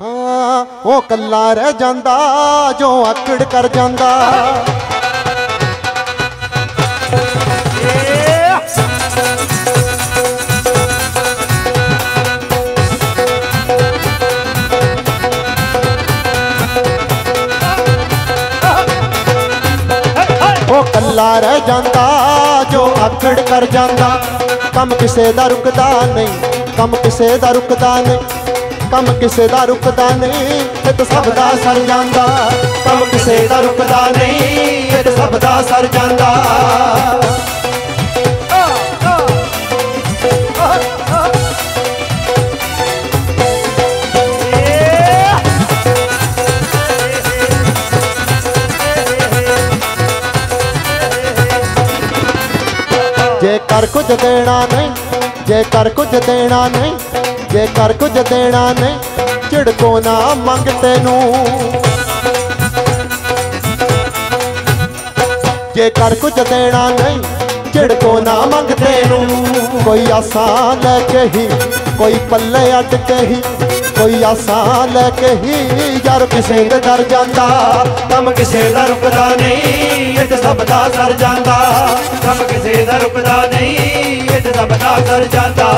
ਹਾਂ, ਉਹ ਕੱਲਾ ਰਹਿ ਜਾਂਦਾ, ਜੋ ਆਕੜ ਕਰ ਜਾਂਦਾ। ਉਹ ਕੱਲਾ ਰਹਿ ਜਾਂਦਾ, ਜੋ ਆਕੜ ਕਰ ਜਾਂਦਾ। ਕੰਮ ਕਿਸੇ ਦਾ ਰੁਕਦਾ ਨਹੀਂ, ਕੰਮ ਕਿਸੇ ਦਾ ਰੁਕਦਾ ਨਹੀਂ। ਕੰਮ ਕਿਸੇ ਦਾ ਰੁਕਦਾ ਨਹੀਂ, ਇਹ ਤਾਂ ਸਭ ਦਾ ਸਰ ਜਾਂਦਾ। ਕੰਮ ਕਿਸੇ ਦਾ ਰੁਕਦਾ ਨਹੀਂ, ਇਹ ਤਾਂ ਸਭ ਦਾ ਸਰ ਜਾਂਦਾ। ਜੇ ਕਰ ਕੁਝ ਦੇਣਾ ਨਹੀਂ ਜੇ ਕਰ ਕੁਝ ਦੇਣਾ ਨਹੀਂ ਜੇ ਕਰ ਕੁਝ ਦੇਣਾ ਨਹੀਂ ਝਿੜਕੋ ਨਾ ਮੰਗ ਤੈਨੂੰ। ਜੇ ਕਰ ਕੁਝ ਦੇਣਾ ਨਹੀਂ ਝਿੜਕੋ ਨਾ ਮੰਗ ਤੈਨੂੰ। ਕੋਈ ਆਸਾਂ ਲੈ ਕੇ ਹੀ, ਕੋਈ ਪੱਲੇ ਅੱਡ ਕੇ ਹੀ, ਕੋਈ ਆਸਾਂ ਲੈ ਕੇ ਹੀ ਯਾਰ ਕਿਸੇ ਦੇ ਡਰ ਜਾਂਦਾ। ਕੰਮ ਕਿਸੇ ਦਾ ਰੁਕਦਾ ਨਹੀਂ, ਇਹ ਸਭ ਦਾ ਸਰ ਜਾਂਦਾ। ਕੰਮ ਕਿਸੇ ਦਾ ਰੁਕਦਾ ਨਹੀਂ, ਇਹ ਸਭ ਦਾ ਸਰ ਜਾਂਦਾ।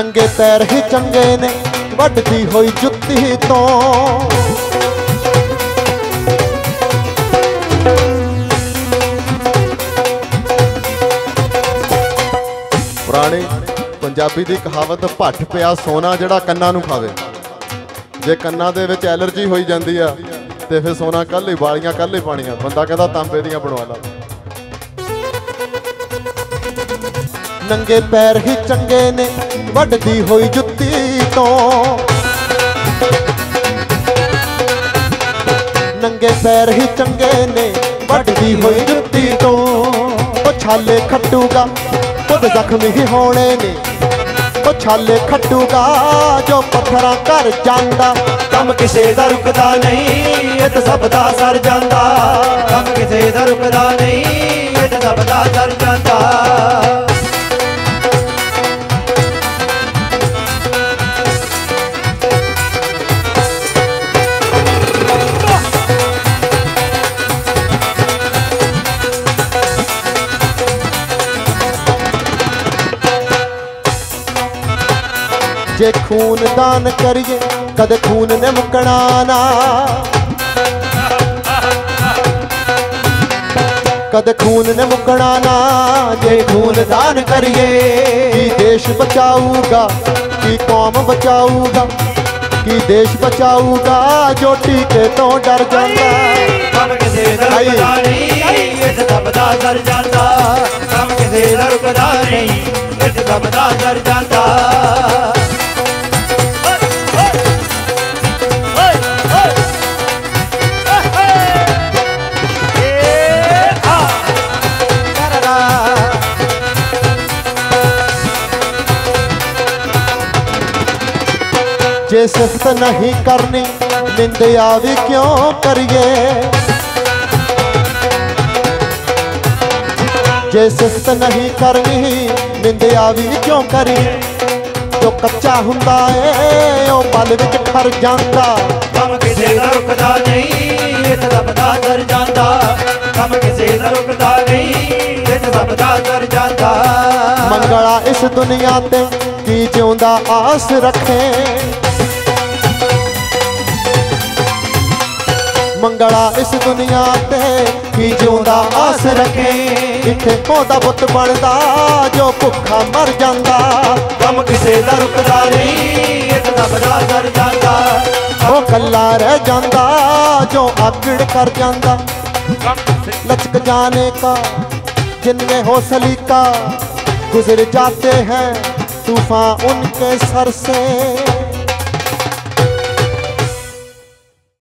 ਨੰਗੇ ਪੈਰ ਹੀ ਚੰਗੇ ਨੇ, ਵੱਢਦੀ ਹੋਈ ਜੁੱਤੀ ਤੋਂ। ਪੁਰਾਣੀ ਪੰਜਾਬੀ ਦੀ ਕਹਾਵਤ, ਭੱਠ ਪਿਆ ਸੋਨਾ ਜਿਹੜਾ ਕੰਨਾਂ ਨੂੰ ਖਾਵੇ। ਜੇ ਕੰਨਾਂ ਦੇ ਵਿੱਚ ਐਲਰਜੀ ਹੋਈ ਜਾਂਦੀ ਆ, ਤੇ ਫਿਰ ਸੋਨਾ ਕੱਲ ਹੀ ਵਾਲੀਆਂ ਕੱਲ ਹੀ ਪਾਣੀਆਂ ਬੰਦਾ ਕਹਿੰਦਾ, ਤਾਂਬੇ ਦੀਆਂ ਬਣਵਾ ਲਾ। ਨੰਗੇ ਪੈਰ ਹੀ ਚੰਗੇ ਨੇ ਵੱਢਦੀ ਹੋਈ ਜੁੱਤੀ ਤੋਂ। ਨੰਗੇ ਪੈਰ ਹੀ ਚੰਗੇ ਨੇ, ਵੱਢਦੀ ਹੋਈ ਜੁੱਤੀ ਤੋਂ। ਉਹ ਛਾਲੇ ਖੱਟੂਗਾ, ਖੁਦ ਜ਼ਖਮ ਹੀ ਹੋਣੇ ਨੇ। ਉਹ ਛਾਲੇ ਖੱਟੂਗਾ, ਜੋ ਪੱਥਰਾਂ ਕਰ ਜਾਂਦਾ। ਕੰਮ ਕਿਸੇ ਦਾ ਰੁਕਦਾ ਨਹੀਂ, ਇਹ ਤੇ ਸਭ ਦਾ ਸਰ ਜਾਂਦਾ। ਕੰਮ ਕਿਸੇ ਦਾ ਰੁਕਦਾ ਨਹੀਂ, ਇਹ ਤੇ ਸਭ ਦਾ ਸਰ ਜਾਂਦਾ। ਜੇ ਖੂਨ ਦਾਨ ਕਰੀਏ ਕਦੇ ਖੂਨ ਨੇ ਮੁਕਣਾ ਨਾ। ਕਦੇ ਖੂਨ ਨੇ ਮੁਕਣਾ ਨਾ ਜੇ ਖੂਨ ਦਾਨ ਕਰੀਏ ਕੀ ਦੇਸ਼ ਬਚਾਊਗਾ ਕੀ ਕੌਮ ਬਚਾਊਗਾ ਕੀ ਦੇਸ਼ ਬਚਾਊਗਾ ਜੋ ਟੀਕੇ ਤੋਂ ਡਰ ਜਾਂਦਾ। ਕੰਮ ਕਿਸੇ ਦਾ ਰੁਕਦਾ ਨਹੀਂ ਇਹ ਤੇ ਸਭ ਦਾ ਸਰ ਜਾਂਦਾ। ਕੰਮ ਕਿਸੇ ਦਾ ਰੁਕਦਾ ਨਹੀਂ ਇਹ ਤੇ ਸਭ ਦਾ ਸਰ ਜਾਂਦਾ। ਜੇ ਸਿਫਤ ਨਹੀਂ ਕਰਨੀ ਨਿੰਦਿਆ ਵੀ ਕਿਉਂ ਕਰੀਏ? ਜੇ ਸਿਫਤ ਨਹੀਂ ਕਰਨੀ ਨਿੰਦਿਆ ਵੀ ਕਿਉਂ ਕਰੀਏ? ਜੋ ਕੱਚਾ ਹੁੰਦਾ ਏ ਉਹ ਬਲ ਵਿੱਚ ਖਰ ਜਾਂਦਾ। ਕੰਮ ਕਿਸੇ ਦਾ ਰੁਕਦਾ ਨਹੀਂ ਇਹ ਤੇ ਸਭ ਦਾ ਸਰ ਜਾਂਦਾ। ਕੰਮ ਕਿਸੇ ਦਾ ਰੁਕਦਾ ਨਹੀਂ ਇਹ ਤੇ ਸਭ ਦਾ ਸਰ ਜਾਂਦਾ। ਮੰਗਲਾ ਇਸ ਦੁਨੀਆ ਤੇ ਕੀ ਜਿਉਂਦਾ ਆਸ ਰੱਖੇ? ਮੰਗਲਾ ਇਸ ਦੁਨੀਆ ਤੇ ਕੀ ਜਿਉਂਦਾ ਆਸ ਰੱਖੇ ਇੱਥੇ ਉਹਦਾ ਬੁੱਤ ਬਣਦਾ ਜੋ ਭੁੱਖਾ ਮਰ ਜਾਂਦਾ ਕੰਮ ਕਿਸੇ ਦਾ ਰੁਕਦਾ ਨਹੀਂ ਇਹ ਤੇ ਸਭ ਦਾ ਸਰ ਜਾਂਦਾ ਉਹ ਕੱਲਾ ਰਹਿ ਜਾਂਦਾ ਜੋ ਆਕੜ ਕਰ ਜਾਂਦਾ लचक जाने का जिनमें हो सलीका गुजर जाते हैं तूफान उनके सर से